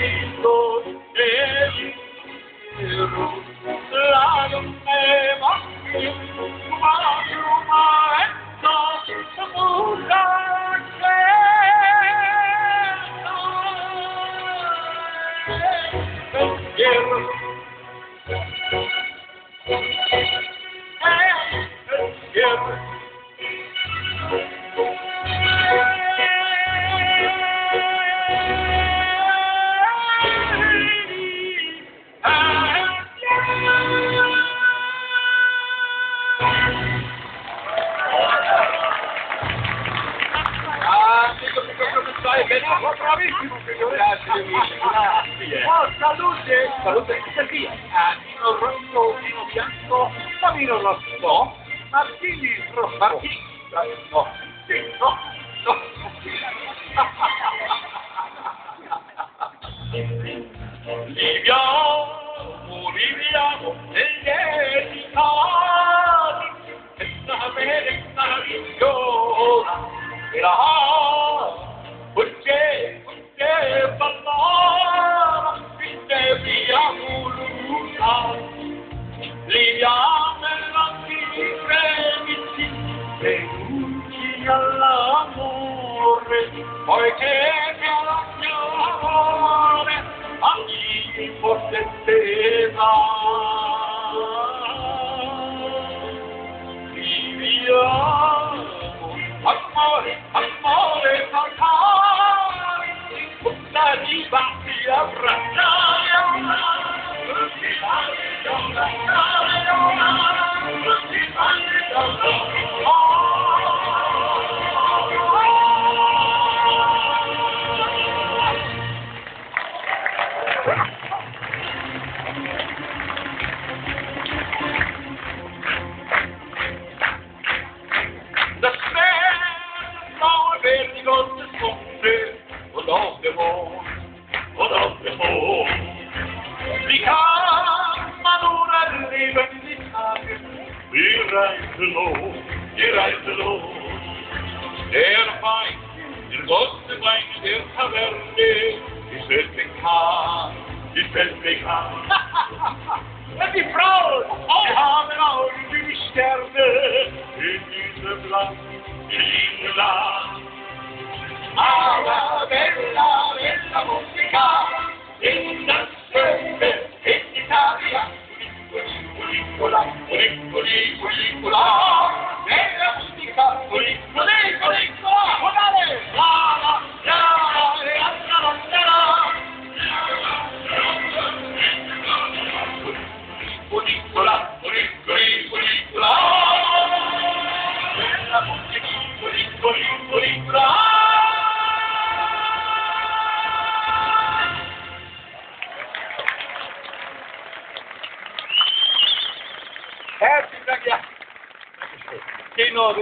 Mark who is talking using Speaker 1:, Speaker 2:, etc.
Speaker 1: Quiero Quiero ma bravissimo, grazie, grazie. Oh, salute! Salute via. Ah, vino rosso, vino bianco, ma vino rosso, martini rosso. Martini, no, sì, no, no. Viviamo, viviamo negli estati, questa meravigliosa, e la all'amore, they're good to find their taverne, he said they can, he said they can. Let me proud, I have an old stjärne in diesem Land, in diesem Land. Alla ah, Genau.